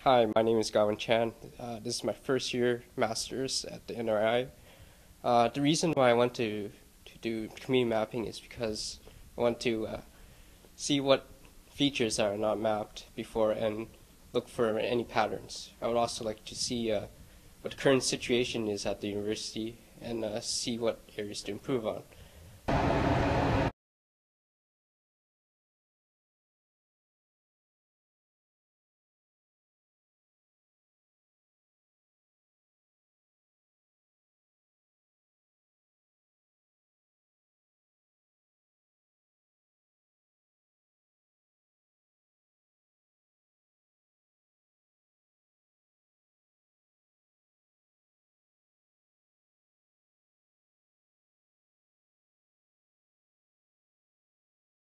Hi, my name is Gavin Chan. Uh, this is my first year master's at the NRI. Uh, the reason why I want to, to do community mapping is because I want to uh, see what features are not mapped before and look for any patterns. I would also like to see uh, what the current situation is at the university and uh, see what areas to improve on.